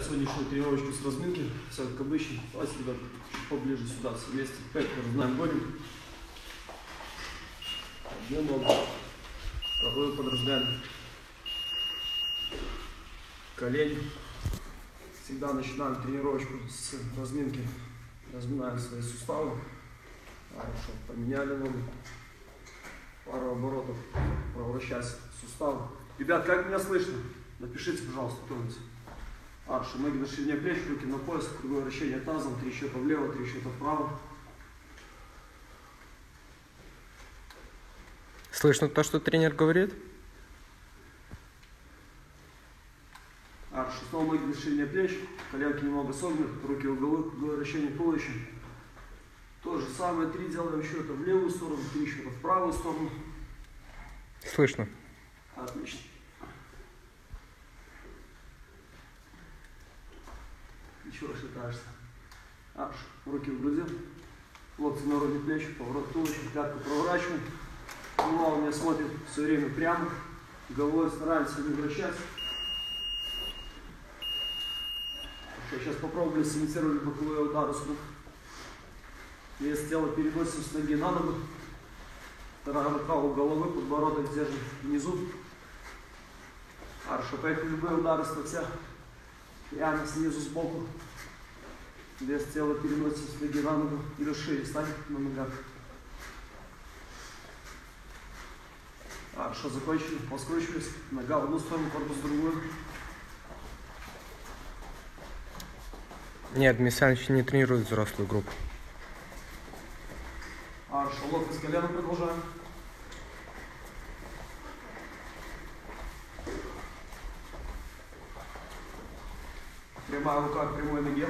начать сегодняшнюю тренировочку с разминки. Как обычно. Давайте, ребят, поближе сюда, все вместе. Пять разминаем годим. Одну ногу. Вторую подраздаем. Колени. Всегда начинаем тренировочку с разминки. Разминаем свои суставы. Хорошо. Поменяли ногу. Пару оборотов. Провращаясь суставы. Ребят, как меня слышно? Напишите, пожалуйста, кто-нибудь. Арша, ноги на ширине плеч, руки на пояс, круговое вращение тазом, три счета влево, три счета вправо. Слышно то, что тренер говорит? Арша, снова ноги на ширине плеч, коленки немного согнуты, руки в углы, круговое вращение туловища. То же самое, три делаем счета в левую сторону, три счета в правую сторону. Слышно. Отлично. Ничего, шатаешься. Аж, руки в груди, локти на уровне плеч, поворот туловища, пятку проворачиваем. Голова у меня смотрит все время прямо, головой стараемся не вращать. Сейчас попробуем сымитировать боковые удары с рук. Вес тела переносим с ноги на ногу. Вторая рука у головы, подбородок держим внизу. Поэтому любые удары с локтя прямо снизу сбоку. Вес тела переносим с ноги на ногу или шире станет на ногах. Хорошо, закончили, поскручивались. Нога в одну сторону, корпус в другую. Нет, Мисанович не тренирует взрослую группу. Хорошо, локоть с коленом продолжаем. Прямая рука к прямой ноге.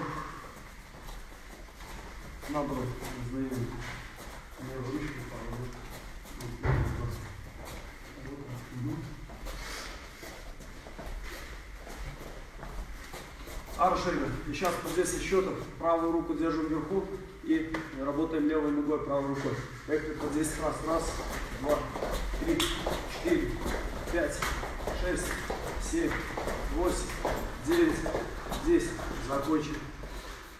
Мгм. Арша, ребят. И сейчас по 10 счетов правую руку держим вверху и работаем левой ногой, правой рукой. Поехали по 10 раз. Раз, два, три, четыре, пять, шесть, семь, восемь, девять, десять. Закончили.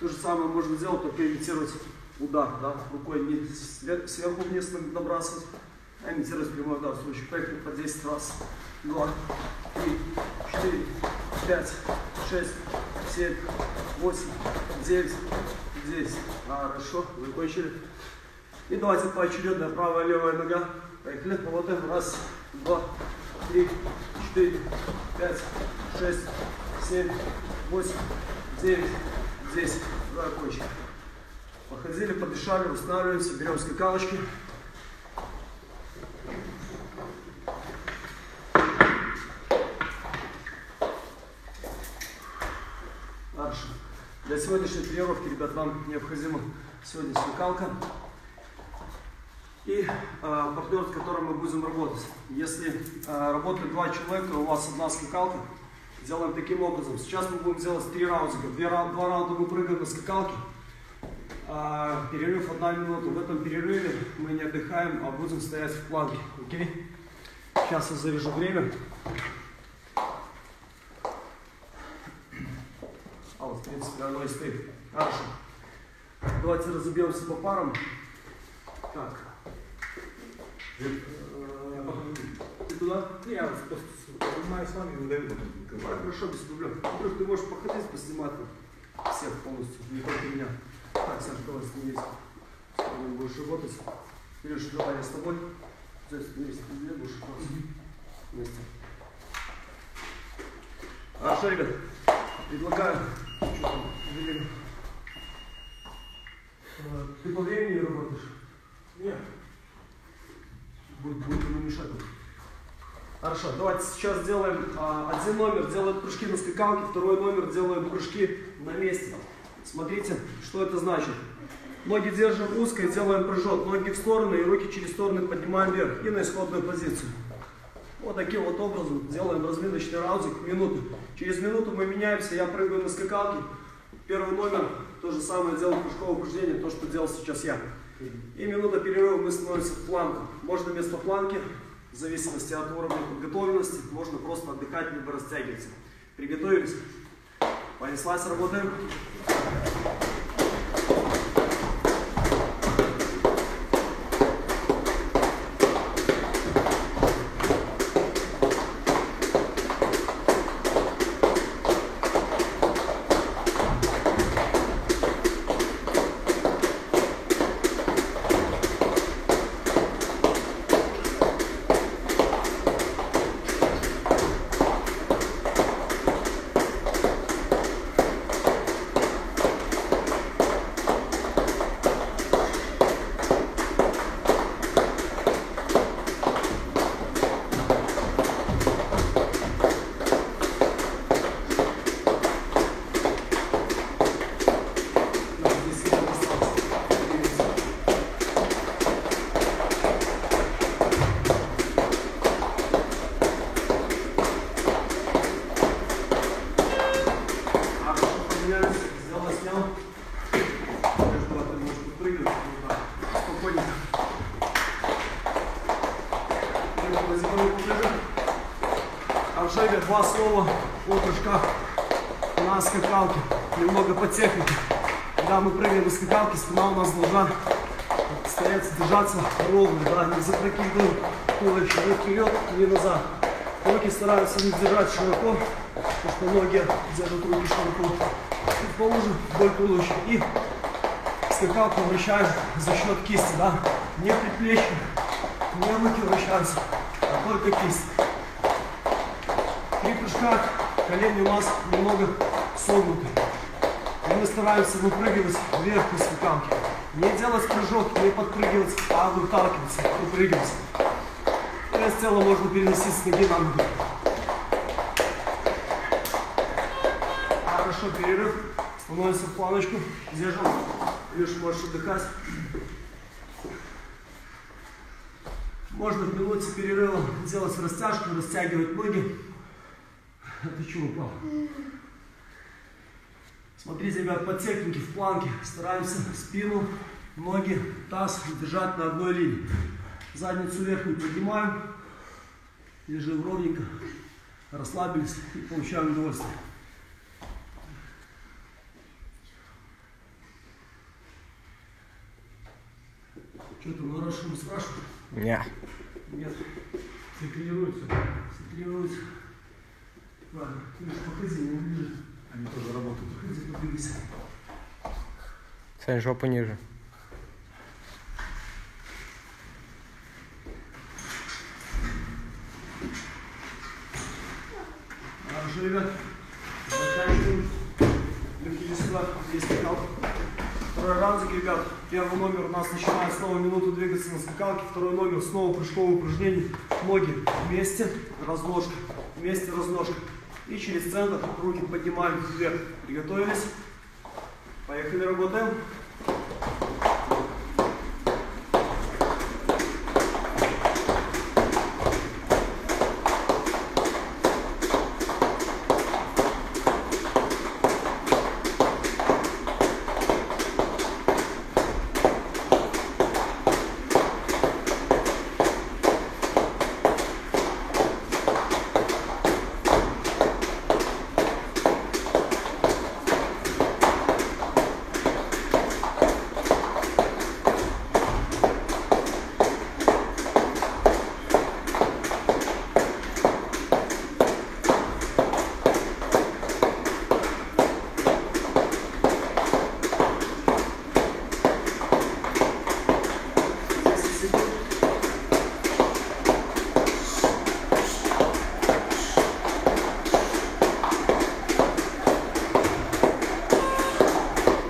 То же самое можно сделать, только имитировать удар, да, рукой не свер- сверху вниз набрасывать, а имитировать прямой удар. В случае поехали по 10 раз. Два, три, четыре, пять, шесть, семь, восемь, девять, десять. Хорошо, закончили. И давайте поочередно правая, левая нога. Поехали, работаем. Раз, два, три, четыре, пять, шесть, семь, восемь, девять, десять. Закончили. Походили, подышали, восстанавливаемся, берем скакалочки. Дальше. Для сегодняшней тренировки, ребят, нам необходима сегодня скакалка и э, партнер, с которым мы будем работать. Если э, работает два человека, у вас одна скакалка, делаем таким образом. Сейчас мы будем делать три раунда. Две, рау- два раунда мы прыгаем на скакалке, а, перерыв одна минута. В этом перерыве мы не отдыхаем, а будем стоять в планке. Окей? Сейчас я завяжу время. А вот, в принципе, оно и стоит. Хорошо. Давайте разобьемся по парам. Так. Э, Ты туда? Я просто занимаюсь с вами потом. Давай, хорошо, без проблем. Вдруг ты можешь походить, поснимать всех полностью, не только меня. Так, Саша, давай становись. С тобой будешь работать. Илюша, давай я с тобой. Здесь вместе, ты будешь работать? Вместе. Хорошо, ребят. Предлагаю. Что там? Э, Ты по времени работаешь? Нет. Будет, будет ему мешать. Хорошо, давайте сейчас сделаем а, один номер, делаем прыжки на скакалке, второй номер делаем прыжки на месте. Смотрите, что это значит. Ноги держим узко и делаем прыжок. Ноги в стороны и руки через стороны поднимаем вверх и на исходную позицию. Вот таким вот образом делаем разминочный раундик минуту. Через минуту мы меняемся, я прыгаю на скакалке. Первый номер, то же самое делаю прыжковое упражнение, то, что делал сейчас я. И минута перерыва мы становимся в планку. Можно вместо планки, в зависимости от уровня подготовленности, можно просто отдыхать, либо растягиваться. Приготовились. Понеслась, работаем. Здесь сильно осталось. Двигайся. Хорошо, поменялись, сделала снял. Теперь куда-то немножко прыгать. Вот так. Спокойненько. Прыгай на землю поближе. А в шаге два слова о прыжках на скакалке. Немного по технике. Когда мы скакалке, спина у нас должна стараться держаться ровно, да, не запрокидываем ни вперед, ни назад. Руки стараются не держать широко, потому что ноги держат руки широко. Чуть поуже вдоль туловища. И скакалку вращаем за счет кисти, да. Не предплечье, не руки вращаются, а только кисть. При прыжках колени у нас немного согнуты. Мы стараемся выпрыгивать вверх по скакалке. Не делать прыжок, не подпрыгивать, а выталкиваться, выпрыгивать. Вес тела можно переносить с ноги на ногу. Хорошо, перерыв. Становимся в планочку. Держим. Видишь, можешь отдыхать. Можно в минуте перерыва делать растяжку, растягивать ноги. Ты чего упал? Смотрите, ребят, по технике в планке стараемся спину, ноги, таз держать на одной линии. Задницу верхнюю поднимаем, лежим ровненько, расслабились и получаем удовольствие. Что там, на Рашину спрашивают? Не. Нет, Все тренируются, тренируется. Правильно, ты походи, не ближе. Они тоже работают. Подвигайся. Сань, жопу ниже. Хорошо, ребят. Заканчиваем. Легкие сюда, здесь скакал. Второй раундик, ребят. Первый номер у нас начинает снова минуту двигаться на скакалке. Второй номер снова прыжковое упражнение. Ноги вместе, разложка. Вместе, разложка. И через центр руки поднимаем вверх. Приготовились. Поехали, работаем.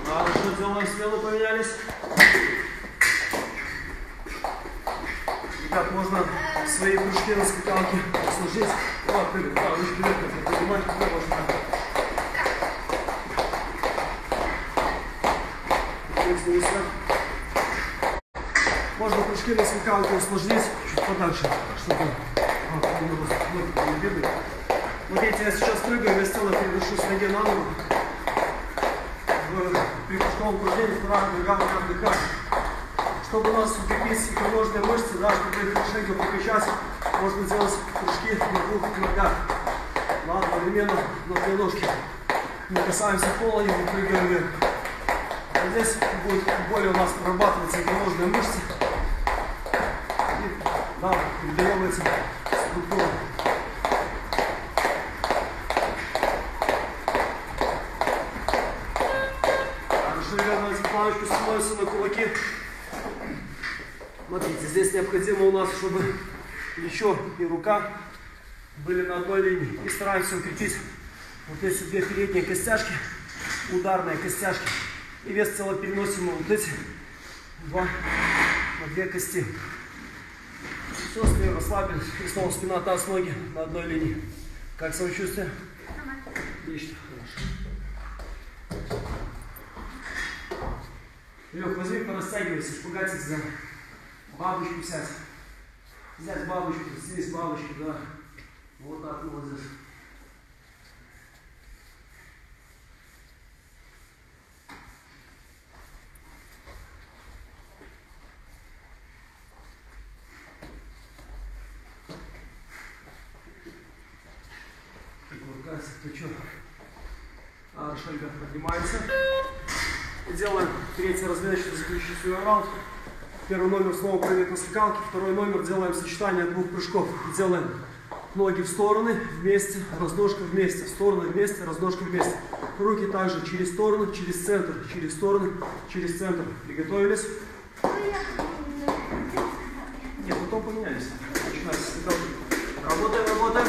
Хорошо, делаем смену, поменялись. Ребят, можно свои прыжки на скакалке сложить. Вот, прыгай, да, ручки вверх, нужно поднимать, куда можно. Не. Можно прыжки на скакалке усложнить чуть подальше, чтобы немного ноги не бегают. Смотрите, я сейчас прыгаю, я тело переношу с ноги на ногу. При прыжковом упражнении вторая нога вот отдыхать. Чтобы у нас укрепить икроножные мышцы, да, чтобы их шею прокачать, можно делать прыжки на двух ногах. Да, одновременно на две ножки. Не касаемся пола, не выпрыгиваем вверх. А здесь будет более у нас прорабатываться икроножные мышцы. И нам передаем эти нас, чтобы плечо и рука были на одной линии. И стараемся укрепить вот эти две передние костяшки, ударные костяшки. И вес цело переносим на вот эти два, на две кости. Все, спину расслабились. И снова спина, таз, ноги на одной линии. Как самочувствие? Отлично, хорошо. Лех, возьми, порастягивайся, шпагатик за бабочку сядь. Взять бабочку, здесь бабочку, да. Вот так вот здесь. Куркается плечо. А, поднимаемся. И делаем третий разминочный заключительный раунд. Первый номер снова прыгает на скакалке, второй номер делаем сочетание двух прыжков. Делаем ноги в стороны, вместе, разножка вместе, в стороны вместе, разножка вместе. Руки также через стороны, через центр, через стороны, через центр. Приготовились? Нет, потом поменялись. Начинаем с скакалки. Работаем, работаем.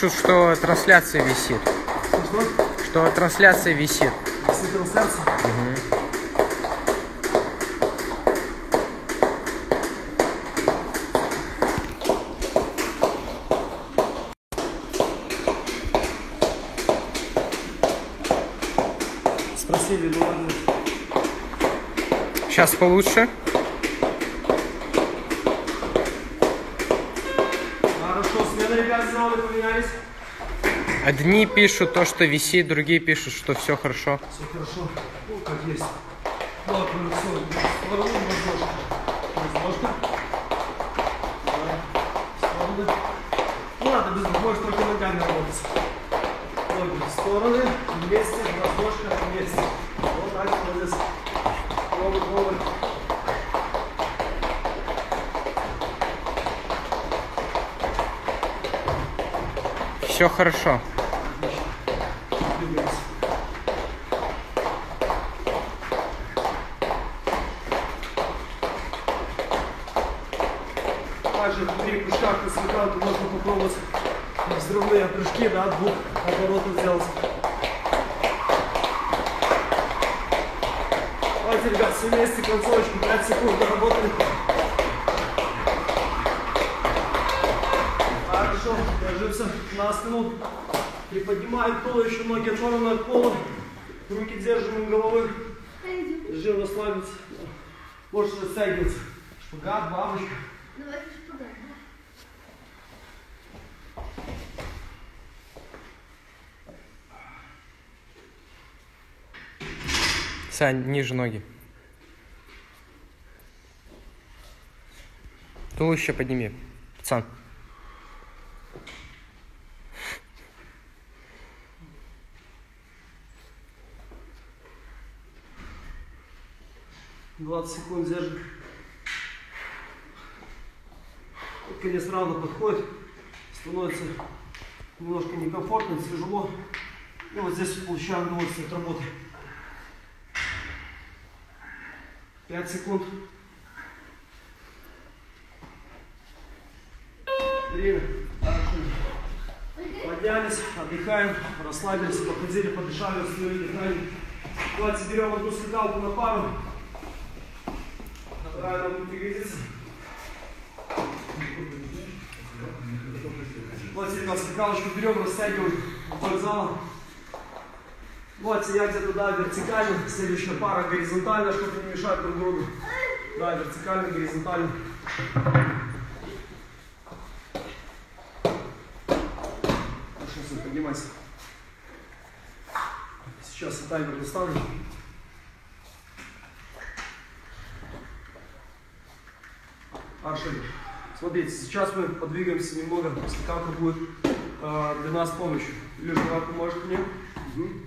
Пишут, что трансляция висит. Что? Что трансляция висит. Если трансляция. Спросили, ладно. Сейчас получше. Хорошо, смена, ребят, сделали, поменялись. Одни пишут то, что висит, другие пишут, что все хорошо. Все хорошо. Ну, как есть. Вот. Воздушка. Да. Стороны. Ну, ладно, без можешь только ногами работать. Ноги в стороны, вместе, воздушка, вместе. Вот так, вот здесь. Новый, новый. Все хорошо. Двигаемся. Также при прыжках на скакалке можно попробовать взрывные прыжки, да, двух оборотов сделать. Давайте, ребят, все вместе концовочку, 5 секунд доработали. Хорошо, ложимся на спину. Приподнимаем еще ноги оторваны от пола. Руки держим у головы. Жир расслабиться. Можешь растягиваться. Шпагат, бабочка. Давайте шпагат. Сань, ниже ноги. Туловище подними. Пацан. 20 секунд держим. Конец раунда подходит. Становится немножко некомфортно, тяжело. И вот здесь получаем удовольствие от работы. 5 секунд. Хорошо. Поднялись, отдыхаем, расслабились, походили, подышали, установили дыхание. Давайте берем одну скакалку на пару. Вторая нам будет пригодится. Вот ребят, скакалочку берем, растягиваем вдоль зала. Вот я где-то, да, вертикально, следующая пара горизонтально, чтобы не мешать друг другу. Да, вертикально, горизонтально. Поднимайся. Таймер доставлю. Аршин. Смотрите, сейчас мы подвигаемся немного, скакалка будет э, для нас помощью. Илюша, давай поможешь мне. Мгм.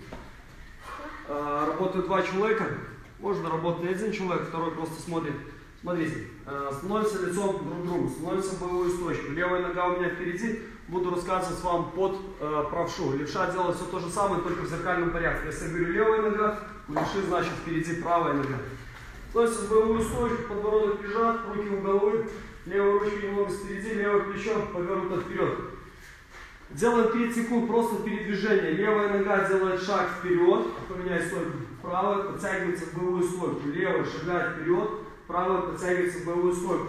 Э, работают два человека. Можно работать не один человек, второй просто смотрит. Смотрите, э, становимся лицом друг к другу, становимся в боевую стойку. Левая нога у меня впереди. Буду рассказывать вам под э, правшу. Левша делает все то же самое, только в зеркальном порядке. Если я говорю левая нога, у левши значит впереди правая нога. Становимся в боевую стойку, подбородок прижат, руки у головы, левая ручка немного впереди, левое плечо повернуто вперед. Делаем 5 секунд просто передвижения. Левая нога делает шаг вперед, поменяй стойку. Правая подтягивается в боевую стойку. Левая шагает вперед, правая подтягивается в боевую стойку.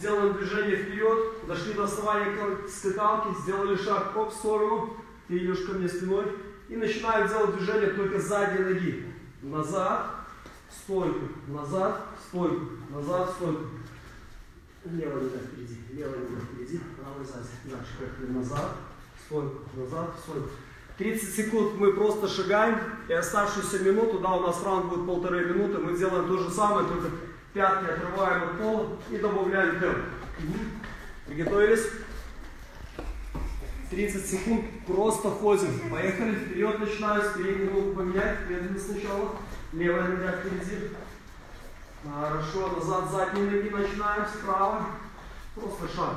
Делаем движение вперед, дошли до основания скакалки, сделали шаг оп, в сторону, ты идешь ко мне спиной. И начинаем делать движение только сзади ноги. Назад, стойку, назад, стойку, назад, стойку. Левая нога впереди, левая нога впереди, правая сзади. Дальше поехали назад, стойку, назад, стойку. 30 секунд мы просто шагаем, и оставшуюся минуту, да, у нас раунд будет полторы минуты, мы делаем то же самое, только пятки отрываем от пола и добавляем темп. Приготовились? 30 секунд просто ходим. Поехали, вперед начинаем, с передней ногу поменять, медленно сначала. Левая нога впереди. Хорошо, назад задние ноги начинаем справа. Просто шаг.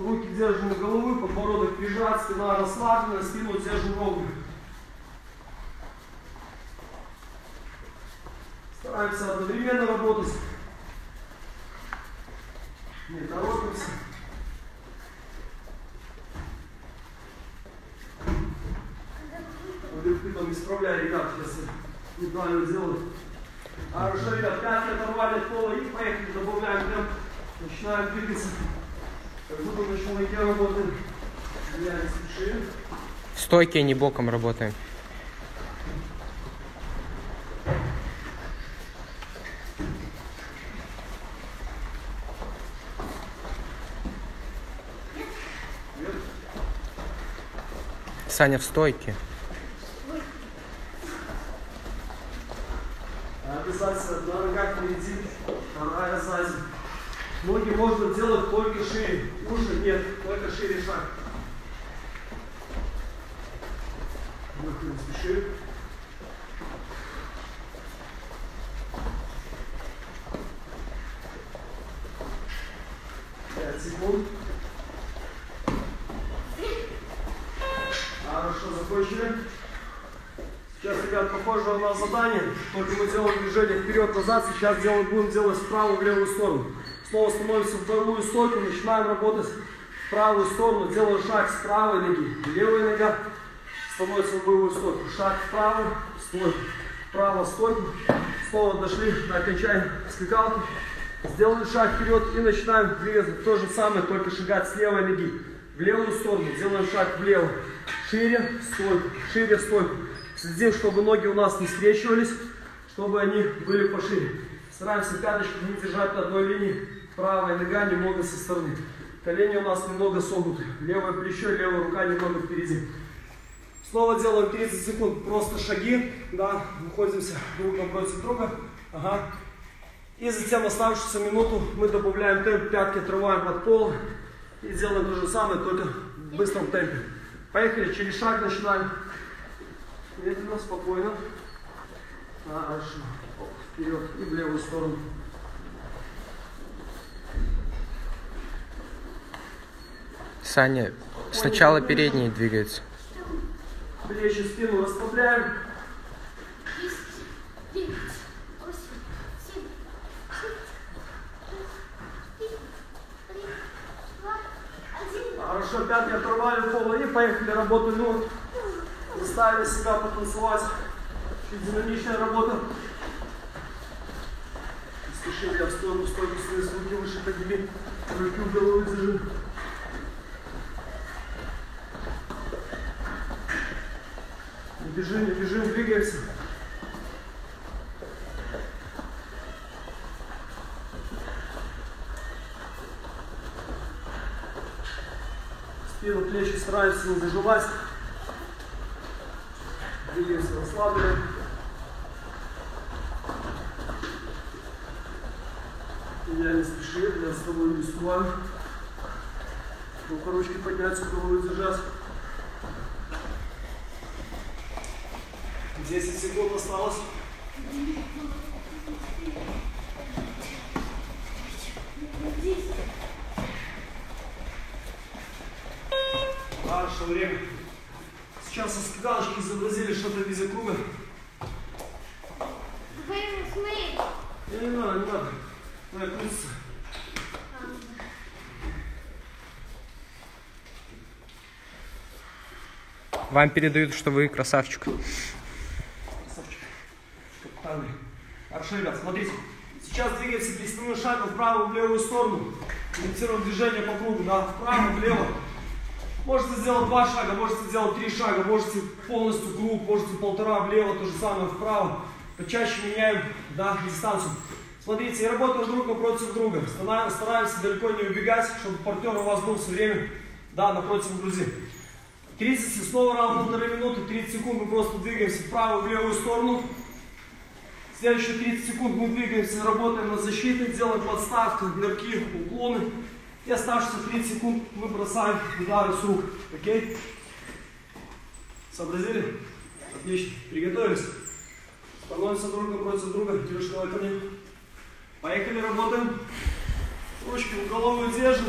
Руки держим у головы, подбородок прижат, спина расслаблена, спину держим ровно. Стараемся одновременно работать. Не торопимся. Вдруг ты там исправляй, ребят, я неправильно делаю. Хорошо, ребят, пятки оторвали от пола и поехали, добавляем темп. Начинаем двигаться. Как будто на челноке работаем. Я не. В стойке, а не боком работаем. Вверх. Саня в стойке. Обязательно одна нога впереди, вторая сзади. Ноги можно делать только шире. Уши нет, только шире шаг. Выход, не спеши. Пять секунд. Закончили. Сейчас, ребят, похоже у нас задание, только мы делаем движение вперед-назад, сейчас делаем, будем делать вправо в левую сторону. Снова становимся в боевую стойку, начинаем работать в правую сторону, делаем шаг с правой ноги, левая нога становится в боевую стойку, шаг вправо, стойку, вправо, стойку, снова дошли. До окончания скакалки, сделали шаг вперед и начинаем двигаться то же самое, только шагать с левой ноги, в левую сторону, делаем шаг влево, шире, стойку, шире, стойку. Следим, чтобы ноги у нас не скрещивались, чтобы они были пошире. Стараемся пяточку не держать на одной линии. Правая нога немного со стороны. Колени у нас немного согнуты. Левое плечо, левая рука немного впереди. Снова делаем 30 секунд просто шаги. Да, находимся друг напротив друга. Ага. И затем оставшуюся минуту мы добавляем темп, пятки отрываем от пола. И делаем то же самое, только в быстром темпе. Поехали, через шаг начинаем. Медленно, спокойно. А, Хорошо. Оп, вперед и в левую сторону. Саня, сначала передние двигаются. Плечи, спину расслабляем. 10, 9, Хорошо, пятки оторвали от пола и поехали. Работаем ног. Заставили себя потанцевать. Чуть динамичная работа. Не спеши, я в сторону, в сторону, свои руки выше подними. Руки в голову держи. Не бежим, не бежим, двигаемся. Спину, плечи стараемся не зажимать. Двигаемся расслабленно. Я не спеши, я с тобой не успеваю. Рука ручки подняться, голову держать. 10 секунд осталось. Хорошо, время. Сейчас со скидалочки изобразили что-то в виде круга. Вы смотри. Не, не надо, не надо. Давай крутиться. Вам передают, что вы красавчик. Красавчик. Капитаны. Хорошо, ребят, смотрите. Сейчас двигаемся переставным шагом вправо в левую сторону. Имитируем движение по кругу, да, вправо, влево. Можете сделать два шага, можете сделать три шага, можете полностью круг, можете полтора влево, то же самое вправо. Почаще меняем, да, дистанцию. Смотрите, и работаем друг напротив друга. Стараемся далеко не убегать, чтобы партнер у вас был все время, да, напротив грузи. 30, и снова равно полторы минуты, 30 секунд мы просто двигаемся вправо в левую сторону. Следующие 30 секунд мы двигаемся, работаем на защите, делаем подставки, нырки, уклоны. И оставшиеся 30 секунд мы бросаем удары с рук. Окей? Сообразили? Отлично. Приготовились? Становимся друг напротив друга. Держи давай ко мне. Поехали, работаем. Ручки в голову держим.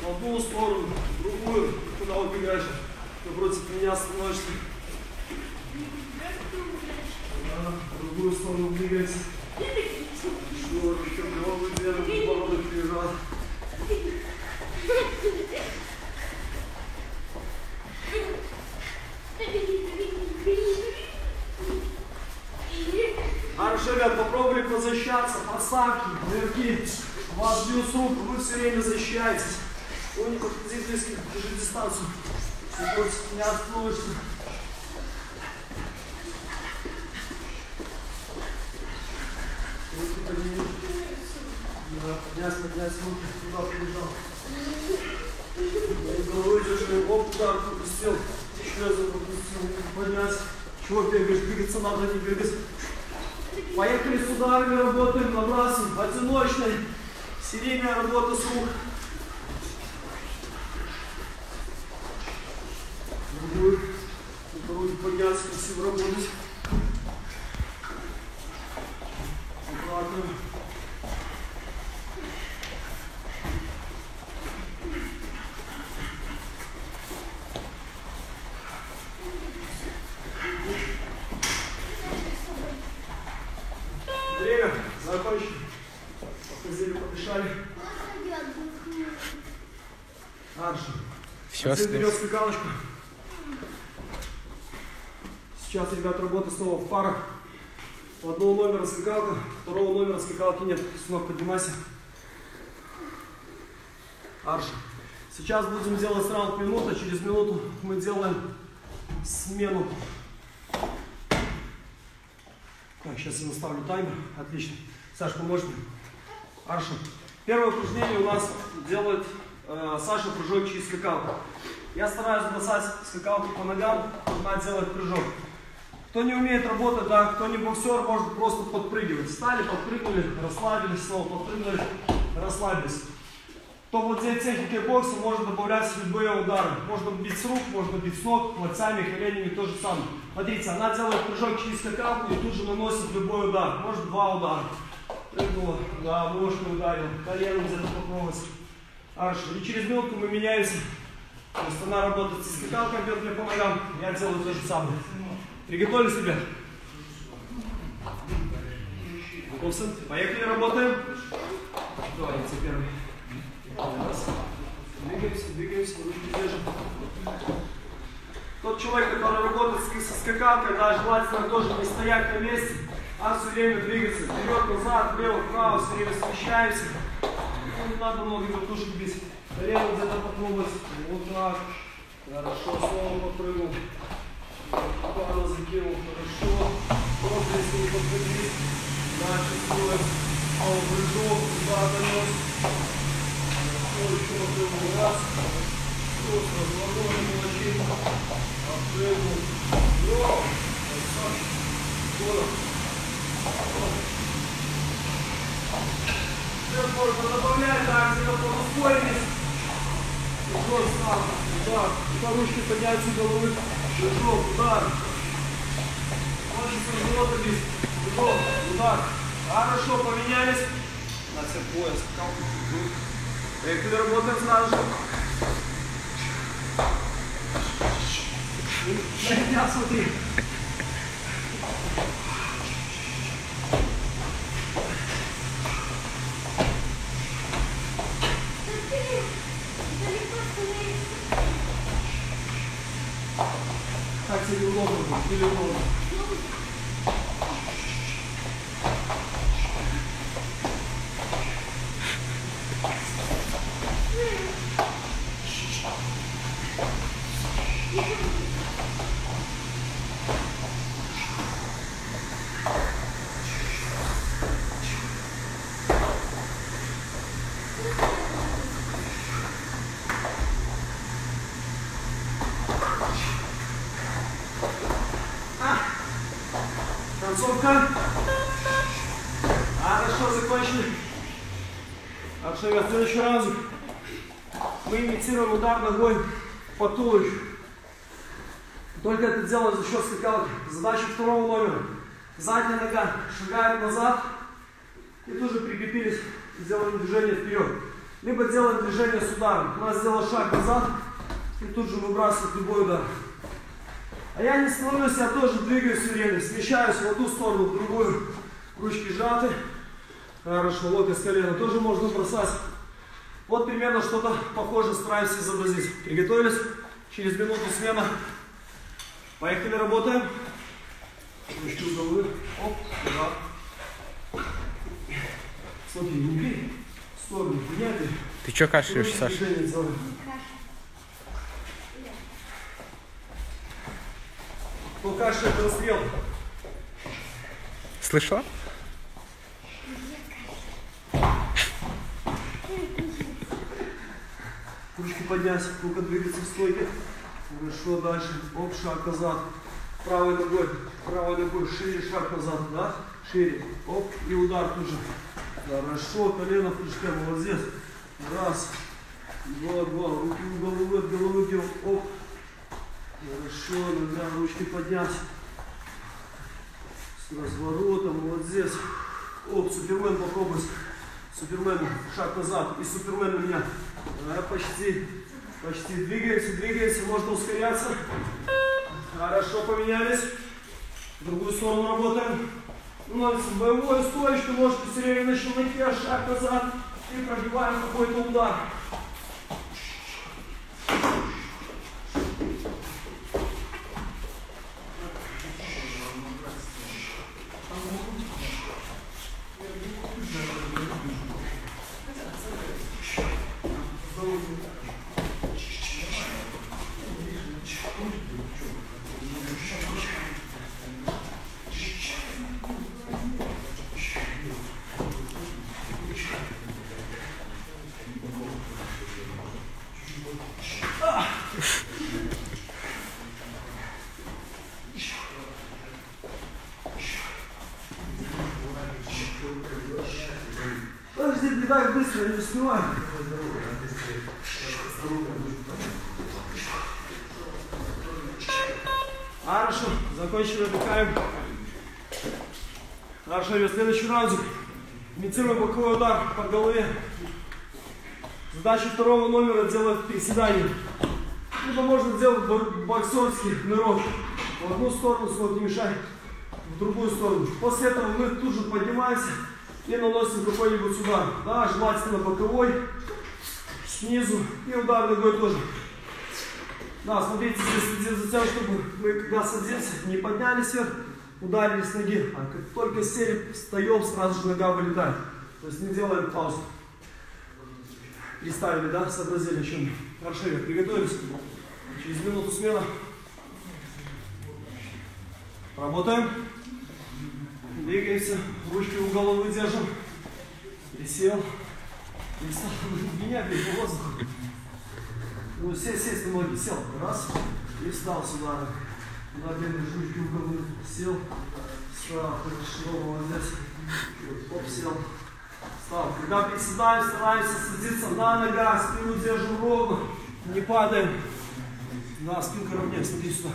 В одну сторону, в другую. Куда убегаешь? Напротив меня становишься. Да, в другую сторону двигайся. В голову держим, подбородок прижат. Хорошо, ребят, попробовали позащищаться, подставки, нырки. Вас бьют с рук, вы все время защищаетесь. Ой, не подходи близко, держи дистанцию. Откроешься. Руки подними. Да, поднять, поднять руки, туда побежал. И головой держи, оп, удар пропустил. Разок пропустил, поднять. Чего бегаешь? Двигаться надо, не бегать. Поехали с ударами, работаем, набрасываем. Одиночной. Серийная работа с рук. Другую. Подняться, красиво работать. Аккуратно. Время закончено. Походили, подышали. Дальше. Все Один берет осталось. скакалочку. Сейчас, ребят, работа снова в парах. У одного номера скакалка, второго номера скакалки нет. С ног поднимайся. Арш. Сейчас будем делать раунд минута. Через минуту мы делаем смену. Так, сейчас я наставлю таймер. Отлично. Саш, поможешь мне? Арша. Первое упражнение у нас делает э, Саша прыжок через скакалку. Я стараюсь бросать скакалку по ногам, она делает прыжок. Кто не умеет работать, да, кто не боксер, может просто подпрыгивать. Встали, подпрыгнули, расслабились, снова подпрыгнули, расслабились. Кто владеет техникой бокса, может добавлять любые удары. Можно бить с рук, можно бить с ног, локтями, коленями, то же самое. Смотрите, она делает прыжок через скакалку и тут же наносит любой удар. Может два удара. Прыгнула, да, ножкой ударил, коленом где-то попробовать. Хорошо. И через минутку мы меняемся. То есть она работает со скакалкой, бьет мне по ногам, я делаю то же самое. Приготовились, ребят? Готовься? Поехали, работаем. Давай, я первый. Раз. Двигаемся, двигаемся, ручки держим. Тот человек, который работает со скакалкой, да, желательно тоже не стоять на месте, а все время двигаться. Вперед, назад, влево, вправо, все время смещаемся. Ну, не надо много вертушек бить. Колено где-то попробовать. Вот так. Хорошо, снова попрыгнул. Пару закинул, хорошо. Просто если не подходить. Дальше строим. Снова прыжок, туда донес. Хорошо, еще попрыгнул. Раз. С разворотом молочи. Отпрыгнул. Йоу. Красавчик. Здорово. Все можно добавлять, так, где-то подуспорились. Прыжок сразу, удар. И ручки подняться головы. Прыжок, удар. Разворота бить. Прыжок, удар. Хорошо, поменялись. На все пояс. Поехали, работаем сразу же. На меня смотри. Так тебе удобно будет, или удобно. Концовка. Хорошо, закончили. Хорошо, я в следующий раз мы имитируем удар ногой по туловищу. Только это делать за счет скакалки. Задача второго номера. Задняя нога шагает назад и тут же прикрепились делаем движение вперед. Либо делаем движение с ударом. У нас сделал шаг назад и тут же выбрасывает любой удар. А я не становлюсь, я тоже двигаюсь все время. Смещаюсь в одну сторону, в другую. Ручки сжаты. Хорошо, локоть с колена тоже можно бросать. Вот примерно что-то похожее стараемся изобразить. Приготовились? Через минуту смена. Поехали, работаем. Ручки головы. Оп, да. Смотри, не бей. В сторону подняли. Ты чё кашляешь, Саша? Движение делаем. Кто кашляет, расстрел. Слышала? Ручки поднять, рука двигаться в стойке. Хорошо, дальше. Оп, шаг назад. Правой ногой, правой ногой шире, шаг назад, да? Шире. Оп, и удар тут же. Хорошо, колено в прыжке, молодец. Раз, два, два. Руки в голову, от головы делаем. Оп. Хорошо, нога, ручки поднять. С разворотом, молодец. Оп, супермен попробуй. Супермен, шаг назад. И супермен у меня. Да, почти. Почти. Двигаемся, двигаемся. Можно ускоряться. Хорошо, поменялись. В другую сторону работаем. С боевой стоечкой можете все время на щелноке, шаг назад. И пробиваем какой-то удар. Подожди, не так быстро, я не успеваю. Хорошо, закончили, отдыхаем. Хорошо, раундик. Имитируем боковой удар по голове. Задача второго номера делать приседание. Либо можно сделать боксерский нырок. В одну сторону, вот не мешай, в другую сторону. После этого мы тут же поднимаемся и наносим какой-нибудь удар. Да, желательно боковой, снизу и удар ногой тоже. Да, смотрите, здесь следим за тем, чтобы мы когда садимся, не поднялись вверх, ударили с ноги. А как только сели, встаем, сразу же нога вылетает. То есть не делаем паузу. Представили, да, сообразили, о чем. Хорошо, приготовились. Через минуту смена. Работаем. Двигаемся. Ручки у головы держим. Присел. Перестал. Меня бей по воздуху. Ну, сесть, сесть на ноги, сел. Раз. И встал сюда. На ручки углы. Сел. Встал. Хорошо, молодец. Оп, сел. Встал. Когда приседаем, стараемся садиться на ногах, спину держим ровно. Не падаем. Да, спинка ровнее, смотри сюда.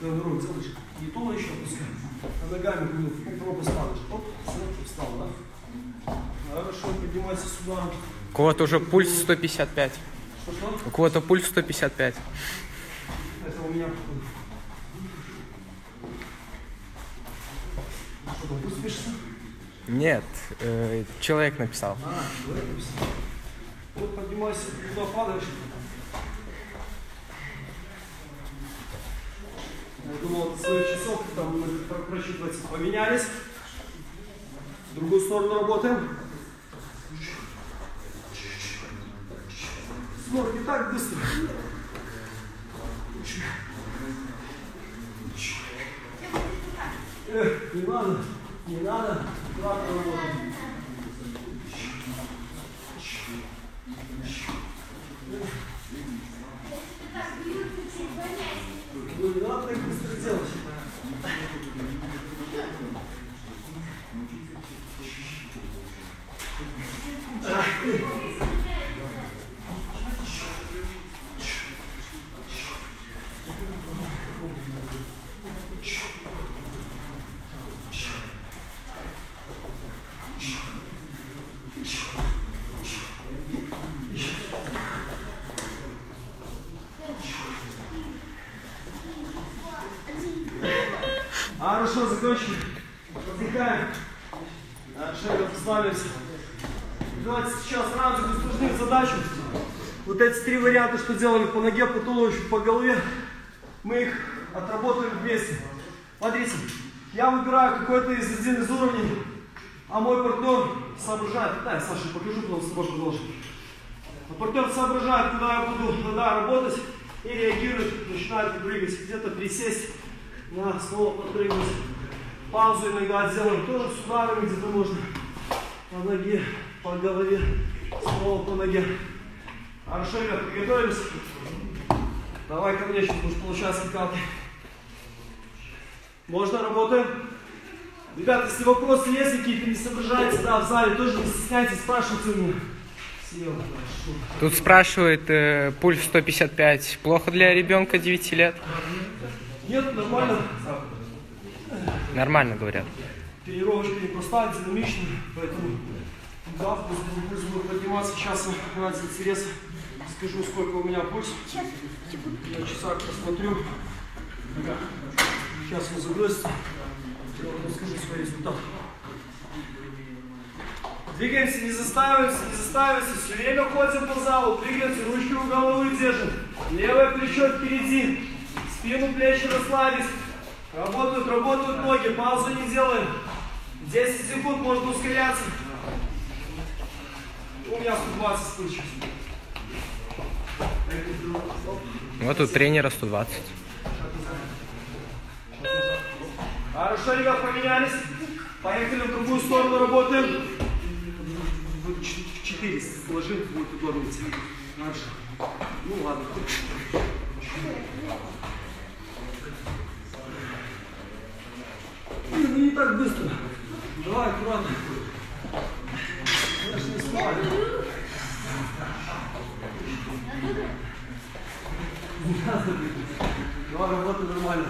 Правый руку делаешь. Не туловище опускай. А ногами ну, попробуй станешь. Оп, все, встал, да? Хорошо, поднимайся сюда. У кого-то уже пульс 155. Что-что? У кого-то пульс 155. Это у меня пишется? Нет, э, человек написал. А, человек написал. Вот поднимайся, туда падаешь. Я думал, от своих часов там просчитывается. Поменялись. В другую сторону работаем. Снор, не так быстро. Эх, не надо, не надо. Аккуратно работаем. Ну, не надо так быстро делать. Хорошо, закончили. Отдыхаем. Шею останавливаемся. Давайте сейчас сразу усложним задачу. Вот эти три варианта, что делали по ноге, по туловищу, по голове, мы их отработаем вместе. Смотрите, я выбираю какой-то из один из уровней, а мой партнер соображает. Да, я Саша покажу, потом с тобой продолжим. А партнер соображает, куда я буду тогда работать и реагирует, начинает прыгать, где-то присесть, да, снова подпрыгнуть. Паузу иногда делаем тоже с ударами где-то можно. По ноге, по голове, снова по ноге. Хорошо, ребят, приготовились? Давай ко мне, сейчас будешь получать скакалки. Можно, работаем? Ребят, если вопросы есть какие-то, не соображаете, да, в зале тоже не стесняйтесь, спрашивайте меня. Тут спрашивает, э, пульс 155. Плохо для ребенка 9 лет? Нет, нормально. Нормально говорят. Тренировочка непростая, динамичная, поэтому завтра будет подниматься. Сейчас ради интереса скажу, сколько у меня пульс. На часах посмотрю. Сейчас вам расскажу свои результаты. Двигаемся, не заставимся, не заставимся. Все время ходим по залу, двигаемся, ручки у головы держим. Левое плечо впереди. Спину, плечи расслабить. Работают, работают ноги, паузу не делаем. 10 секунд, можно ускоряться. У меня 120 случаев. Вот у тренера 120. Хорошо, ребят, поменялись. Поехали в другую сторону, работаем. Четыре сложим, будет удобно. Дальше. Ну ладно. Ну, не так быстро. Давай, аккуратно. Знаешь, не спали. Блин. Давай, работай нормально.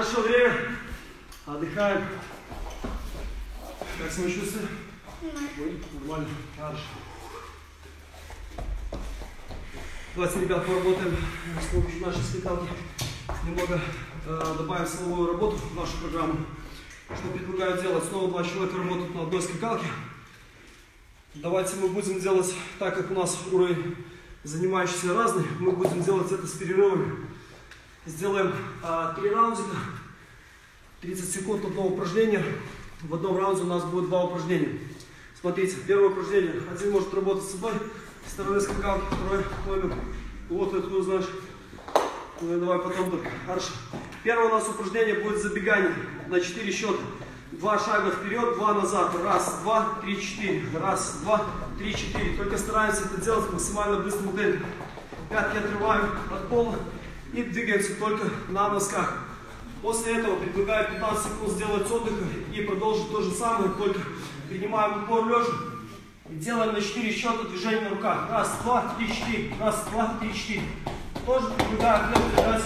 Хорошо, время. Отдыхаем. Как самочувствие? Ой, нормально. Хорошо. Давайте, ребят, поработаем с помощью нашей скакалки. Немного э, добавим силовую работу в нашу программу. Что предлагаю делать? Снова два человека работают на одной скакалке. Давайте мы будем делать, так как у нас уровень занимающийся разный, мы будем делать это с перерывами. Сделаем а, три раундика, 30 секунд одно упражнение. В одном раунде у нас будет два упражнения. Смотрите, первое упражнение. Один может работать с собой, стороны скакалки, второй номер. Вот это знаешь. Ну давай потом только. Хорошо. Первое у нас упражнение будет забегание на 4 счета. Два шага вперед, два назад. Раз, два, три, четыре. Раз, два, три, четыре. Только стараемся это делать в максимально быстром темпе. Пятки отрываем от пола и двигаемся только на носках. После этого предлагаю 15 секунд сделать отдыха и продолжить то же самое, только принимаем упор лежа и делаем на 4 счета движение на руках. Раз, два, три, четыре. Раз, два, три, четыре. Тоже темп держать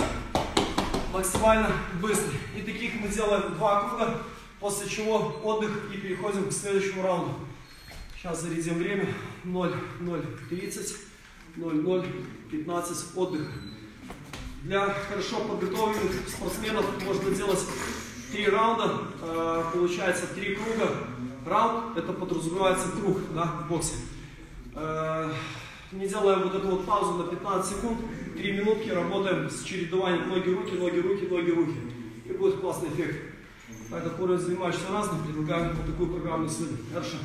максимально быстро. И таких мы делаем два круга, после чего отдых и переходим к следующему раунду. Сейчас зарядим время. 0, 0, 30, 0, 0, 15, отдых. Для хорошо подготовленных спортсменов можно делать три раунда, э, получается три круга. Раунд это подразумевается круг да, в боксе. Не делаем вот эту вот паузу на 15 секунд, 3 минутки, работаем с чередованием ноги-руки, ноги-руки, ноги-руки. И будет классный эффект. Как уровень занимающийся разным, предлагаем вот такую программу сегодня. Хорошо.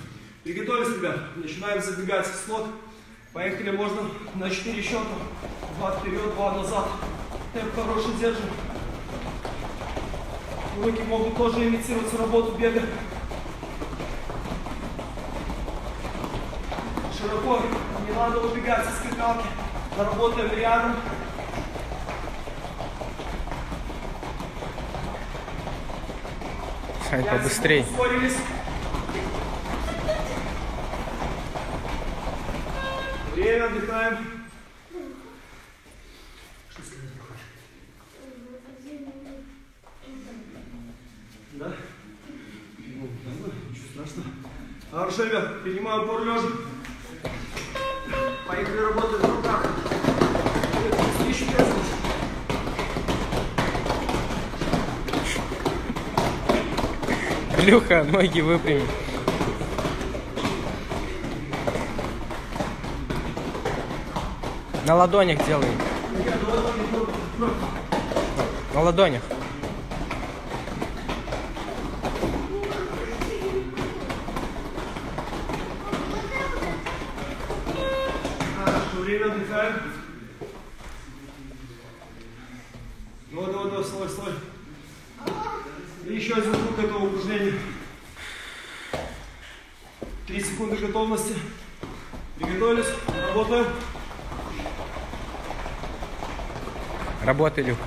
Приготовились, ребят? Начинаем забегать с ног. Поехали, можно на 4 счета. Два вперед, два назад. Темп хороший держим. Руки могут тоже имитировать работу бега. Широко, не надо убегать со скакалки. Работаем рядом. Сань, побыстрей. ускорились. Время отдыхаем. Что сказать не хочешь? Да? Ну, ничего страшного. Хорошо, ребят, принимаем упор лежа. Поехали работать в руках. Еще. Илюха, ноги выпрями. На ладонях делай. На ладонях. Хорошо, время отдыхаем. Давай, давай, давай, стой, стой. И еще один круг этого упражнения. Три секунды готовности. Приготовились, работаем. Работай, Илюха.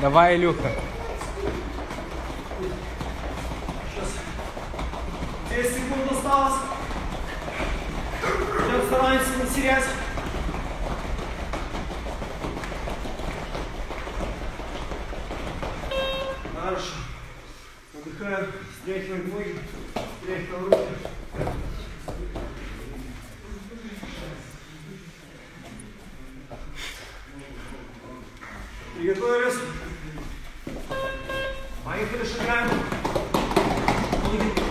Давай, Илюха. Сейчас. 10 секунд осталось. Прям стараемся не терять. Хорошо. Отдыхаем, стряхиваем ноги, стряхиваем руки. Приготовились. Поехали, шагаем. Ноги.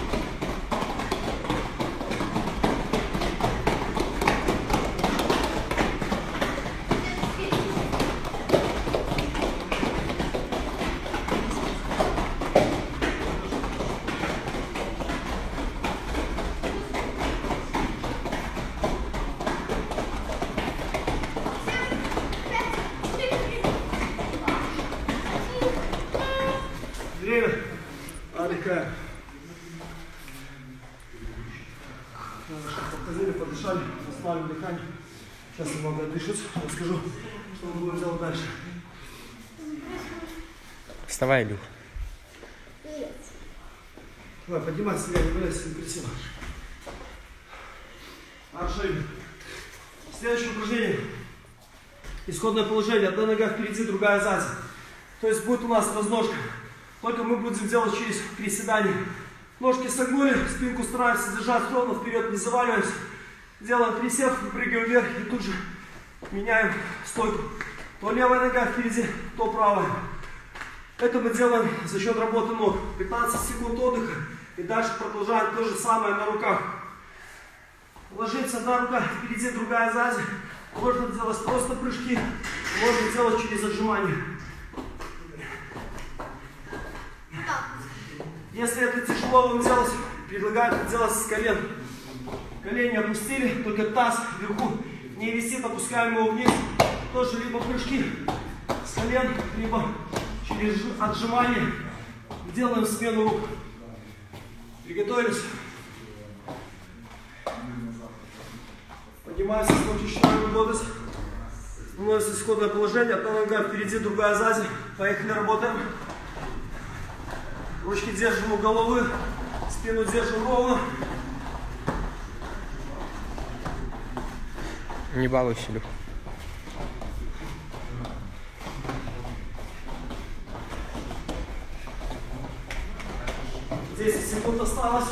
Время. Отдыхаем. Хорошо, походили, подышали, оставим дыхание. Сейчас немного отдышусь, расскажу, что мы будем делать дальше. Вставай, Илюха. Давай, поднимайся, я не валяйся, некрасиво. Хорошо, Игорь. Следующее упражнение. Исходное положение. Одна нога впереди, другая сзади. То есть будет у нас разножка. Только мы будем делать через приседание. Ножки согнули, спинку стараемся держать ровно, вперед не заваливаемся. Делаем присев, прыгаем вверх и тут же меняем стойку. То левая нога впереди, то правая. Это мы делаем за счет работы ног. 15 секунд отдыха. И дальше продолжаем то же самое на руках. Ложится одна рука впереди, другая сзади. Можно делать просто прыжки, можно делать через отжимание. Если это тяжело вам делать, предлагаю это делать с колен. Колени опустили, только таз вверху не висит, опускаем его вниз. Тоже либо прыжки с колен, либо через отжимание. Делаем смену рук. Приготовились. Поднимаемся с начинаем работать. Становится исходное положение. Одна нога впереди, другая сзади. Поехали, работаем. Ручки держим у головы. Спину держим ровно. Не балуйся, Илюх. Десять секунд осталось.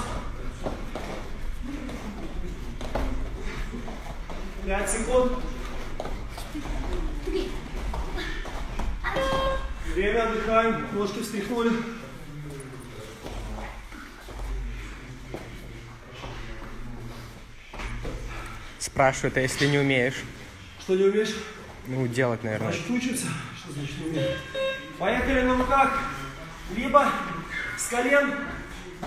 Пять секунд. Три. Время отдыхаем. Ножки встряхнули. Спрашивают, а если не умеешь? Что не умеешь? Ну, делать, наверное. Значит, учимся. Что значит не умеешь? Поехали на руках. Либо с колен,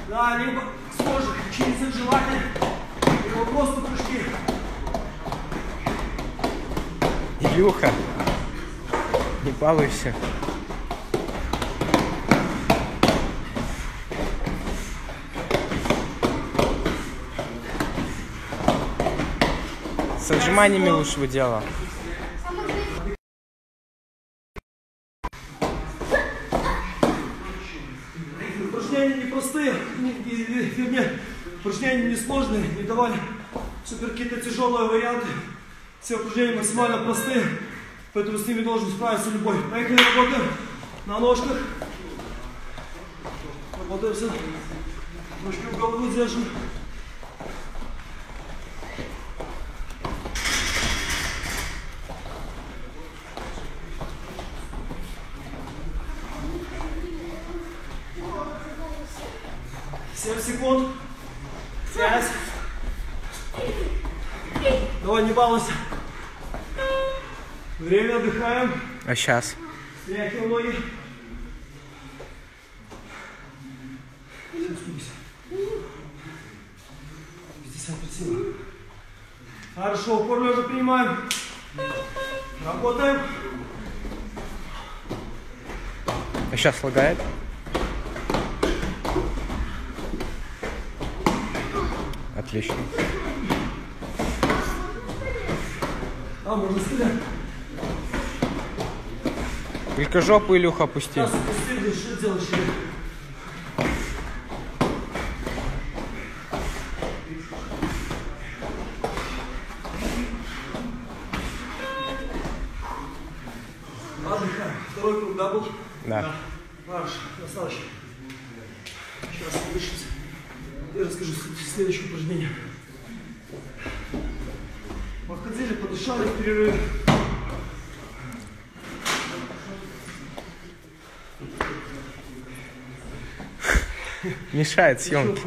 да, либо с кожи, через отжимание, либо просто прыжки. Илюха, не балуйся. С отжиманиями лучше бы делал. Упражнения непростые, не, не- не- вернее, упражнения несложные, не давали супер какие-то тяжелые варианты. Все упражнения максимально простые, поэтому с ними должен справиться любой. Поехали, работаем на ножках. Работаем все. Ножки в голову держим. Семь секунд. Пять. Давай, не балуйся. Время отдыхаем. А сейчас? Стряхиваем ноги. Скупись. 50 сил. Хорошо, упор лежа принимаем. Работаем. А сейчас лагает? Отлично. А, можно стрелять. Только жопу, Илюха, опусти. Сейчас опустили, что делаешь? Ирина? Отдыхаем. Второй круг, да, был? Да. Хорошо, достаточно. Сейчас дышимся. Я расскажу следующее упражнение. Походили, подышали в перерыве. Мешает съемке.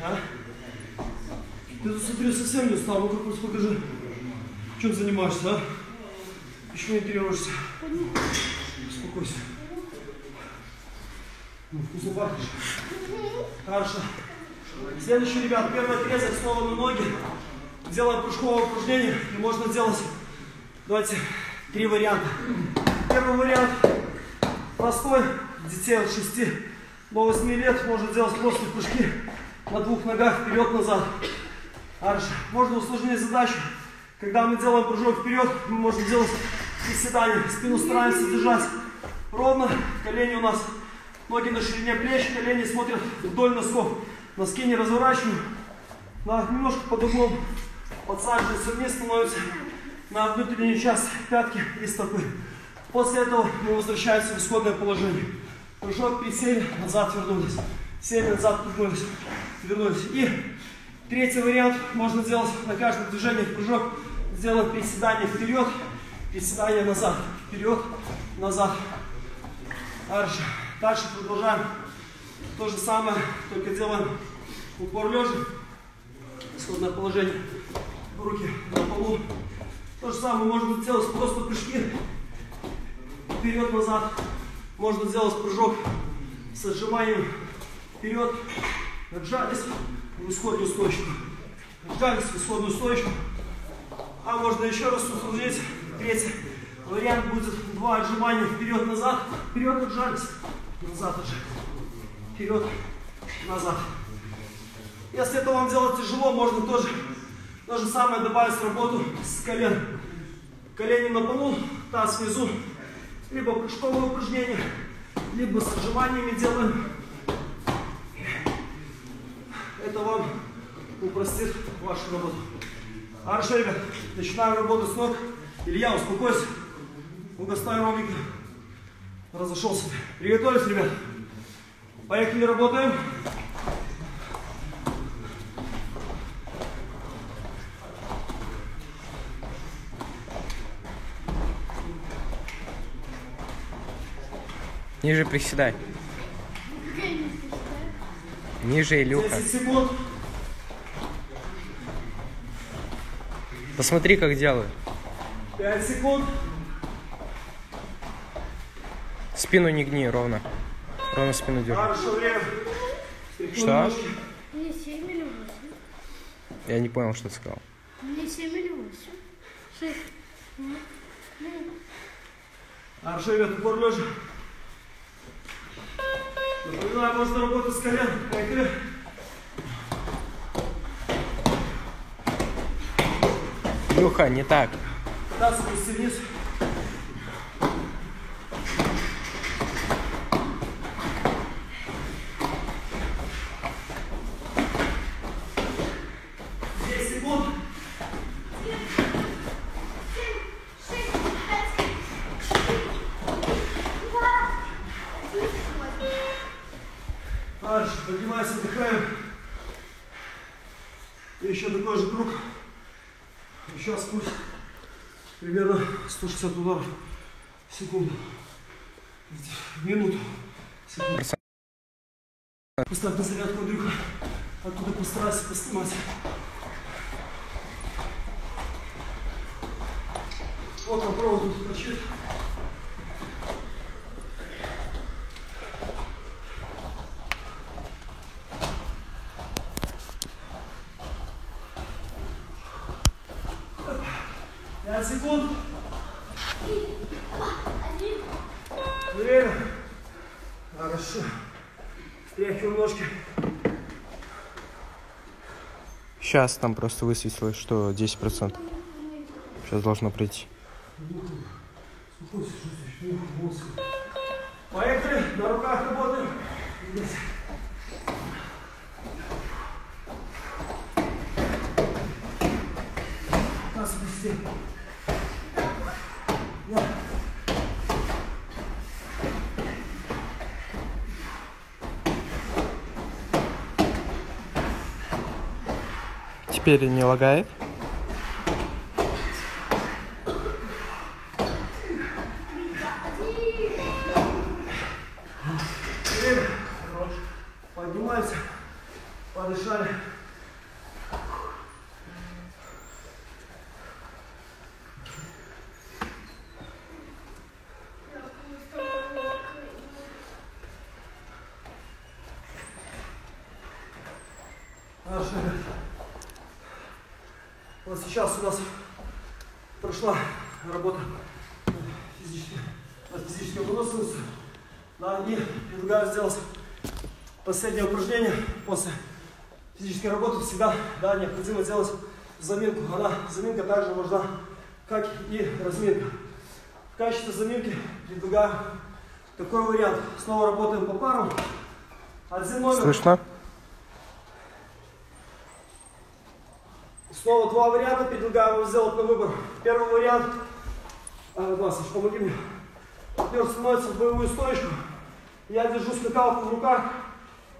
А? Ты тут смотри, совсем не устал. Ну-ка, просто покажи. Чем занимаешься, а? Почему не тренируешься? Успокойся. Ну, вкусно пахнешь. Хорошо. Следующий, ребят, первый отрезок снова на ноги. Делаем прыжковое упражнение. И можно делать, давайте, три варианта. Первый вариант простой. Детей от 6 до 8 лет можно делать просто прыжки на двух ногах вперед-назад. Хорошо. Можно усложнить задачу. Когда мы делаем прыжок вперед, мы можем делать приседания. Спину стараемся держать ровно. Колени у нас, ноги на ширине плеч, колени смотрят вдоль носков. Носки не разворачиваем. На, немножко под углом подсаживаются вниз, становятся на внутреннюю часть пятки и стопы. После этого мы возвращаемся в исходное положение. Прыжок, присели, назад вернулись. Сели, назад вернулись. Вернулись. И третий вариант можно делать на каждом движении в прыжок. Сделать приседание вперед Приседание назад, вперед, назад. Дальше. Дальше продолжаем. То же самое, только делаем упор лежа. Исходное положение. Руки на полу. То же самое можно делать просто прыжки. Вперед-назад. Можно сделать прыжок с отжиманием вперед. Отжались в исходную стойку. Отжались в исходную стойку. А можно еще раз усложнить. Третий вариант будет два отжимания вперед-назад. Вперед отжались. Назад отжались. Вперед, назад. Если это вам делать тяжело, можно тоже то же самое добавить работу с колен. Колени на полу, таз внизу. Либо прыжковые упражнения, либо с отжиманиями делаем. Это вам упростит вашу работу. Хорошо, ребят, начинаем работу с ног. Илья, успокойся. Ну-ка, стой ровненько. Разошелся. Приготовились, ребят. Поехали, работаем. Ниже приседай. Ниже, Илюха. 10 секунд. Посмотри, как делаю. 5 секунд. Спину не гни, ровно. Ровно спину держи. Хорошо, время. Стряхнули Что? Мне 7 или 8? Я не понял, что ты сказал. Мне 7 или 8? 6. Хорошо, ребят, упор лежа. Напоминаю, можно работать с колен. Поехали. Илюха, не так. Таз вниз. сатурн Время. Хорошо. Стряхиваем ножки. Сейчас там просто высветилось, что 10%. Сейчас должно прийти. Поехали. На руках работаем. Здесь. Таз опусти. Теперь не лагает. Время. Хорош. Поднимайся. Подышали. Хорошо. Вот сейчас у нас прошла работа физически, над физической выносливостью. Да, и предлагаю сделать последнее упражнение после физической работы. Всегда да, необходимо делать заминку. Она, заминка также важна, как и разминка. В качестве заминки предлагаю такой вариант. Снова работаем по парам. Один номер. Слышно? Снова два варианта предлагаю вам сделать на выбор. Первый вариант. Масыч, помоги мне. Партнер становится в боевую стойку. Я держу скакалку в руках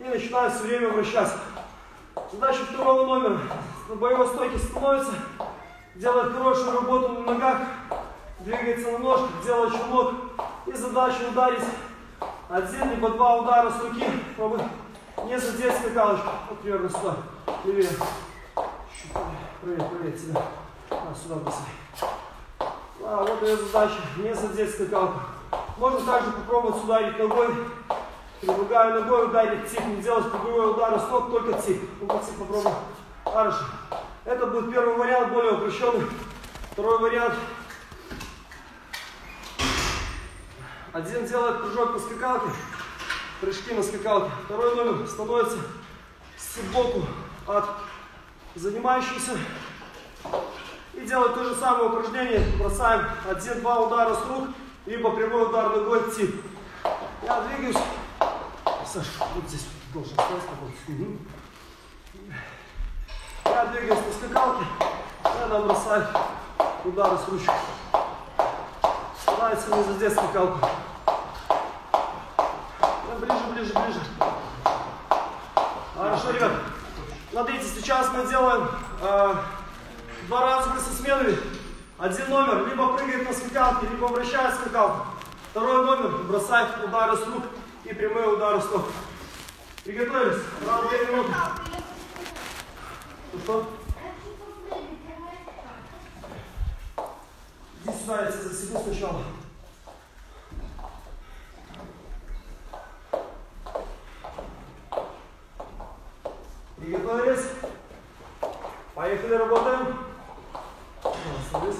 и начинаю все время вращаться. Задача второго номера. На боевой стойке становится, делает хорошую работу на ногах двигается на ножках, делает чулок. И задача ударить один либо два удара с руки, чтобы не задеть скакалочку. Вот примерно сюда, левее. Проверь, проверь себя. А, сюда бросай. А, вот ее задача, не задеть скакалку. Можно также попробовать ударить ногой. Предлагаю ногой ударить тип, не делать круговой удар с ног, только. Ну-ка, тип попробуй. Хорошо. Это будет первый вариант, более упрощенный. Второй вариант. Один делает прыжок по скакалке, прыжки на скакалке. Второй номер становится сбоку от занимающегося. И делает то же самое упражнение. Бросаем один-два удара с рук, либо прямой удар ногой тип. Я двигаюсь. Саша, вот здесь должен стоять Угу. Я двигаюсь по скакалке. И она бросает удары с ручки. Старается не задеть скакалку. Да, Ближе, ближе, ближе. Хорошо, ребят. Смотрите, сейчас мы делаем э, два раза со сменами. Один номер либо прыгает на скакалке, либо вращает скакалку. Второй номер бросает удары с рук и прямые удары с ног. Приготовились? Раз, две минуты. Ну что? Иди сюда, я тебя засеку сначала. Приготовились? Поехали, работаем. Сейчас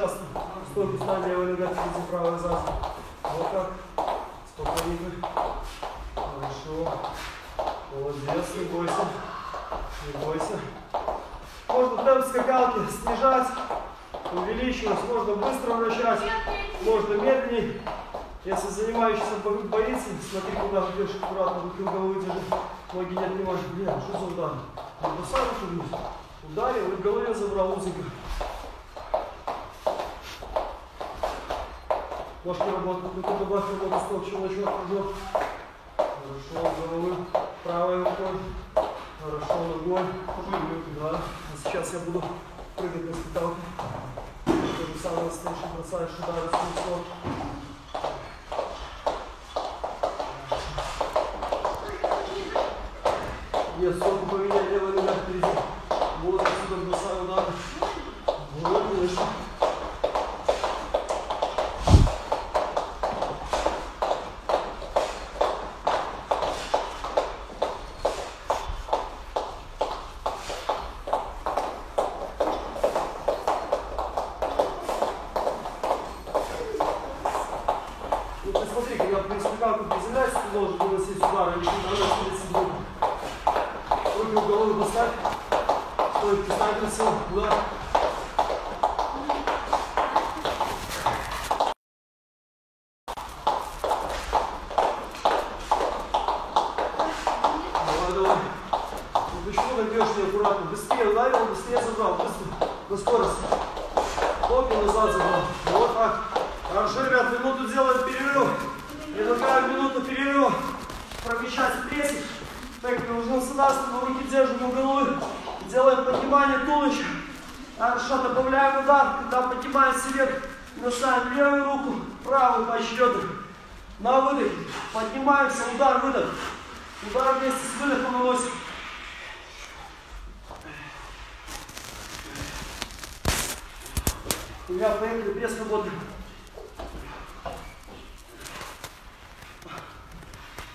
часто. Стойку ставь, левая нога впереди, правая сзади. Вот так. Спокойненько. Хорошо. Молодец, не бойся. Не бойся. Можно темп скакалки снижать, увеличивать, можно быстро вращать, можно медленнее. Если занимающийся бо- боится, смотри, куда идешь, аккуратно, руки головы держи, ноги не отнимаешь. Блин, что за удар? Бросай руку вниз. Ударил и в голове забрал узенько. Ножки работают, ну добавь работу, стол, челочок, прыжок. Хорошо, головы, правой рукой. Хорошо, ногой. Да. А сейчас я буду прыгать на скакалке. То же самое и бросаешь удары с лицом. Нет, стопу поменяй, левая нога впереди. Вот отсюда бросаю удары. Вот, конечно. Ну ты смотри, когда при скакалке приземляешься, ты должен выносить удар или ты должен становиться сбоку. Руки в голову поставь. Стой, поставь красиво. Удар. Давай, давай. Ну почему неаккуратно? Быстрее ударил, быстрее забрал. Быстро. На скорость. Ноги назад забрал. Вот так. Хорошо, ребят, минуту делаем перерыв. Предлагаю минуту перерыва. Промещать прессинг. Так, нужно сюда, чтобы руки держим у. Делаем поднимание туловища. Хорошо, добавляем удар. Когда поднимаемся вверх, бросаем левую руку, правую поочередно. На выдох. Поднимаемся, удар, выдох. Удар вместе с выдохом наносим. Ребят, поехали, пресс работаем.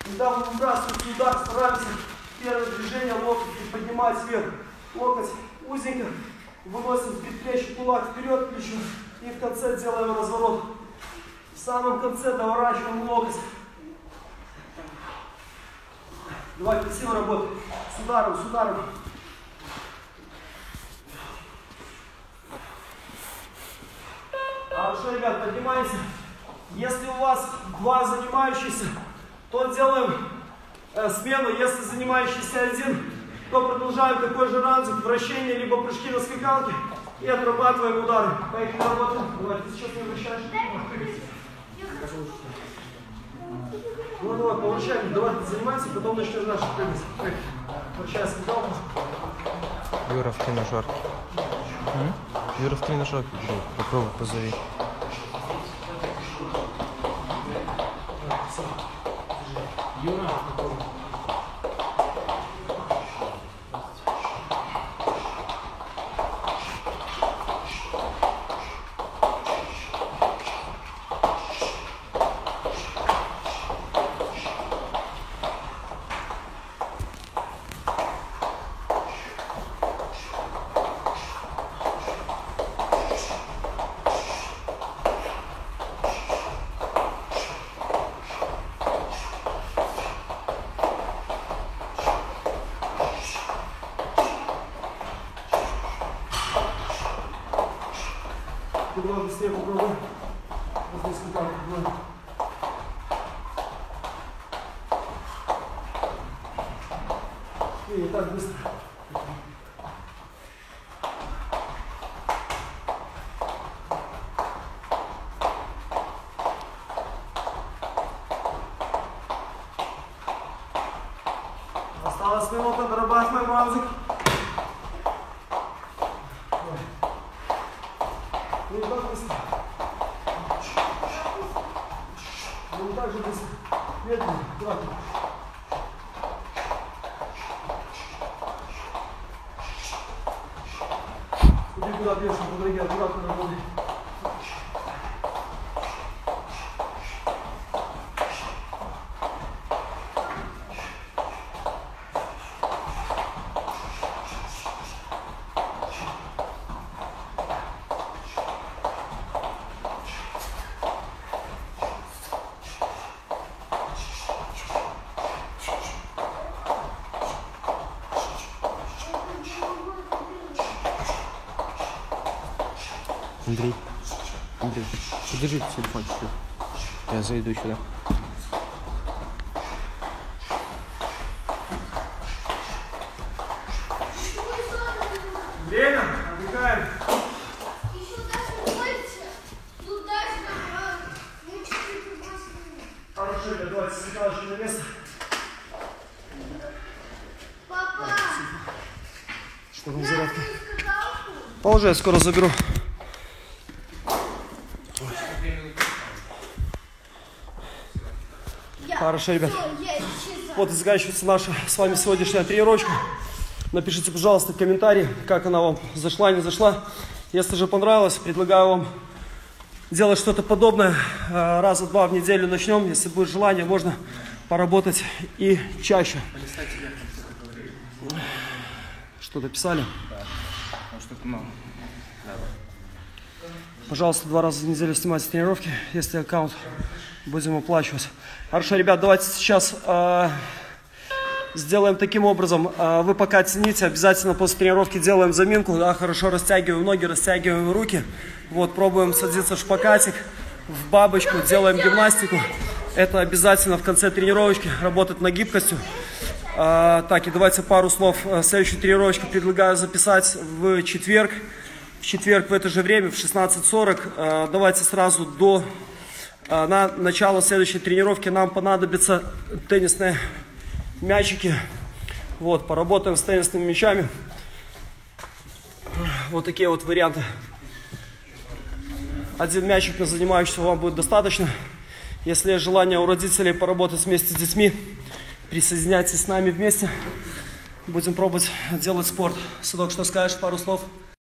Когда вы выбрасываете удар, стараемся первое движение локоть поднимать вверх. Локоть узенько, выносим предплечье кулак вперед плечо и в конце делаем разворот. В самом конце доворачиваем локоть. Давай красиво работай. С ударом, с ударом. Хорошо, ребят, поднимаемся. Если у вас два занимающихся, то делаем э, смену. Если занимающийся один, то продолжаем такой же ранзик, вращение, либо прыжки на скакалке и отрабатываем удары. Поехали работаем. Давай, ты сейчас не вращаешь. Ну давай, получаем, давай ты занимайся, потом начнешь наши прыгать. Сейчас сказал. Юра в тренажерке. М? Юра в тренажерке, блин, попробуй позови. Юра, basmayı unutmayın. Basmayı unutmayın. Андрей. Андрей, подержи телефон чуть-чуть. Я зайду сюда. Время, отдыхаем. Ну, побольше. Хорошо, ребят, давайте светалочки на место. Папа, Что там зарядка? Положи, я скоро заберу. Хорошо, ребят. Вот заканчивается наша с вами сегодняшняя тренировочка. Напишите, пожалуйста, в комментарии, как она вам зашла, не зашла. Если же понравилось, предлагаю вам делать что-то подобное. Э, Раза два в неделю начнем. Если будет желание, можно поработать и чаще. Что-то писали? Пожалуйста, два раза в неделю снимайте тренировки, если аккаунт будем оплачивать. Хорошо, ребят, давайте сейчас э, сделаем таким образом. Э, вы пока тяните, обязательно после тренировки делаем заминку. Да, хорошо растягиваем ноги, растягиваем руки. Вот, пробуем садиться в шпакатик, в бабочку, делаем гимнастику. Это обязательно в конце тренировочки, работать на гибкостью. А, так, и давайте пару слов. Э, Следующую тренировочку предлагаю записать в четверг. В четверг в это же время, в 16.40. Э, Давайте сразу до э, на начало следующей тренировки нам понадобятся теннисные мячики. Вот, поработаем с теннисными мячами. Вот такие вот варианты. Один мячик на занимающегося вам будет достаточно. Если есть желание у родителей поработать вместе с детьми, присоединяйтесь с нами вместе. Будем пробовать делать спорт. Садок, что скажешь? Пару слов.